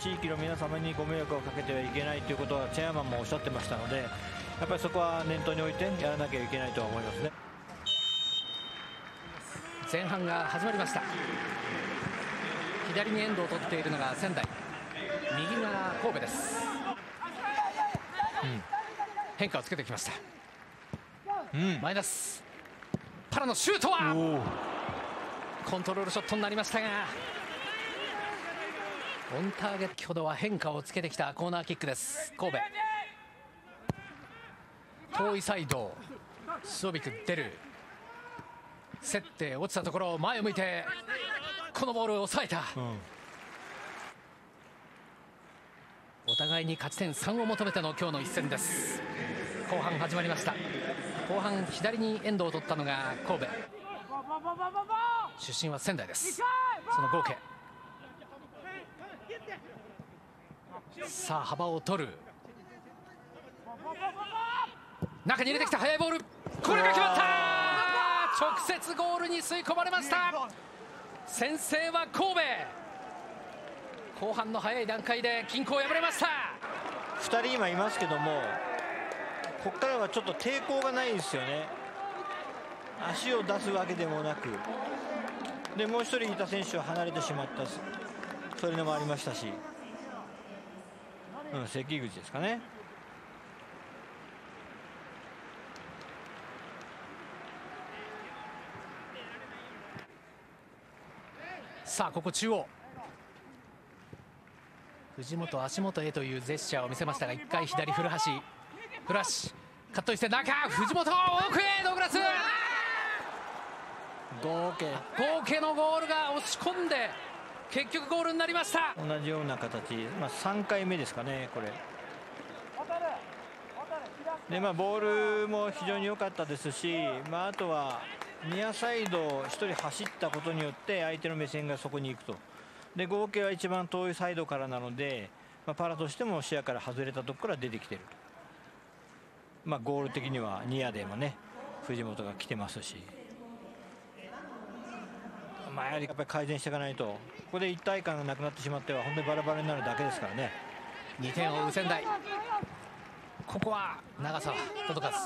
地域の皆様にご迷惑をかけてはいけないということはチェアマンもおっしゃってましたのでやっぱりそこは念頭に置いてやらなきゃいけないとは思いますね。前半が始まりました。左にエンドを取っているのが仙台。右が神戸です、うん、変化をつけてきました、うん、マイナス。パラのシュートはコントロールショットになりましたがオンターゲットほどは変化をつけてきたコーナーキックです。神戸。遠いサイド。スオビク出る。競って落ちたところ前を向いてこのボールを抑えた、うん、お互いに勝ち点3を求めての今日の一戦です。後半始まりました。後半左にエンドを取ったのが神戸。出身は仙台です。その合計さあ幅を取る。中に入れてきた速いボール。これが決まった。直接ゴールに吸い込まれました。先制は神戸。後半の早い段階で均衡を破れました。2人今いますけどもここからはちょっと抵抗がないですよね。足を出すわけでもなくでもう1人いた選手は離れてしまった。そういうのもありましたし。うん、関口ですかね。さあここ中央。藤本足元へというジェスチャーを見せましたが1回左古橋。フラッシュカットして中藤本奥へドグラス。合計。合計のゴールが押し込んで結局ゴールになりました。同じような形、まあ、3回目ですかねこれ。でまあ、ボールも非常に良かったですし、まあ、あとはニアサイドを1人走ったことによって相手の目線がそこに行くと。で合計は一番遠いサイドからなので、まあ、パラとしても視野から外れたところから出てきているまあ、ゴール的にはニアでもね藤本が来てますし。まあ、やはりやっぱり改善していかないと。ここで一体感がなくなってしまっては本当にバラバラになるだけですからね。2点を追う仙台。ここは長さは届かず。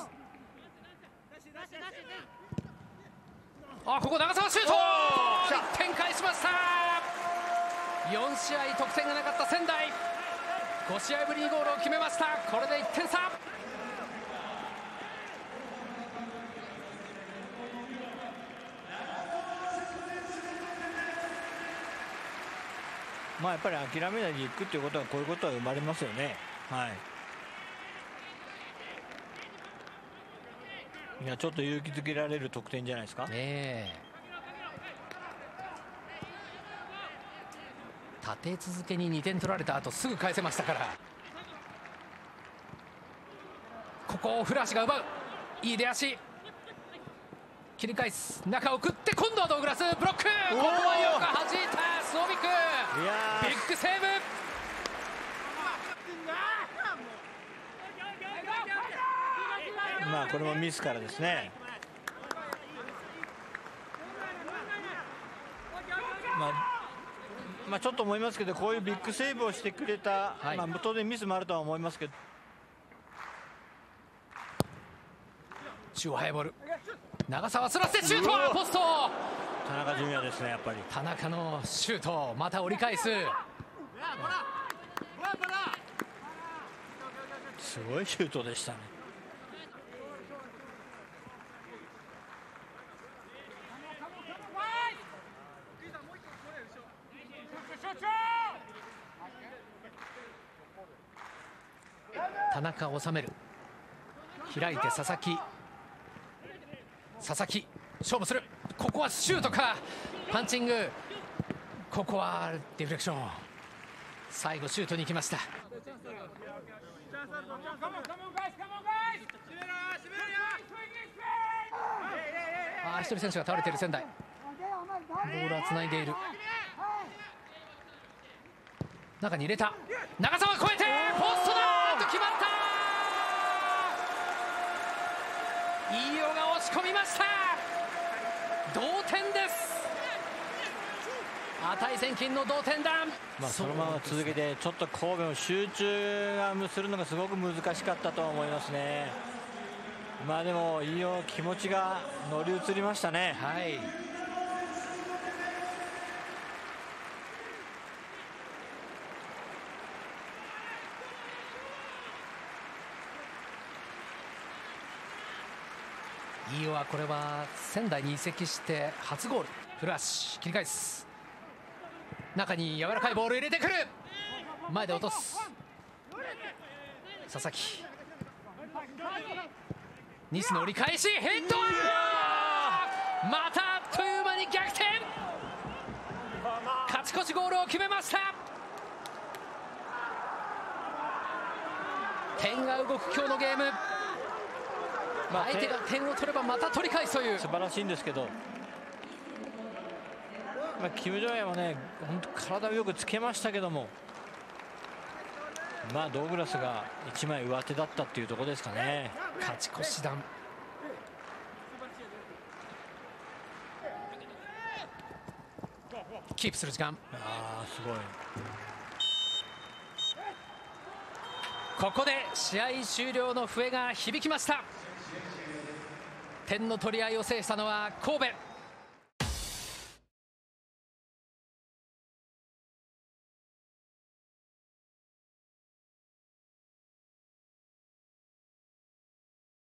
あここ長沢シュート。1点返しました。4試合得点がなかった仙台。5試合ぶりにゴールを決めました。これで1点差。まあ、やっぱり諦めないでいくということはこういうことは生まれますよね。はい。いやちょっと勇気づけられる得点じゃないですか。ね立て続けに2点取られた後すぐ返せましたから。ここをフラッシュが奪う。いい出足。切り返す。中送って今度はドーグラス。ブロック。ここはよく弾いたスオビクビッグセーブまあこれもミスからですねまあまあ、ちょっと思いますけどこういうビッグセーブをしてくれた、はい、まあ、当然ミスもあるとは思いますけど中央速いボール長澤すらせシュートはポスト田中純也ですねやっぱり。田中のシュートまた折り返す。すごいシュートでしたね。田中収める。開いて佐々木。佐々木勝負する。ここはシュートか。パンチング。ここはディフレクション。最後シュートに行きました。あ一人選手が倒れている仙台。ボールはつないでいる。中に入れた。長澤超えてポストだと決まった飯尾が押し込みました同点です値千金の同点弾、まあ、そのまま続けてちょっと神戸も集中がするのがすごく難しかったと思いますね。まあでもいいよ気持ちが乗り移りましたね。はい。飯尾はこれは仙台に移籍して初ゴール。古橋切り返す中に柔らかいボール入れてくる。前で落とす。佐々木。西の折り返し。ヘッドまたあっという間に逆転。勝ち越しゴールを決めました。点が動く今日のゲーム。まあ相手が点を取ればまた取り返すという。素晴らしいんですけど、まあ、キム・ジョンヤはね本当体をよくつけましたけどもまあドーグラスが一枚上手だったっていうところですかね。勝ち越し弾。キープする時間。ああすごい。ここで試合終了の笛が響きました。点の取り合いを制したのは神戸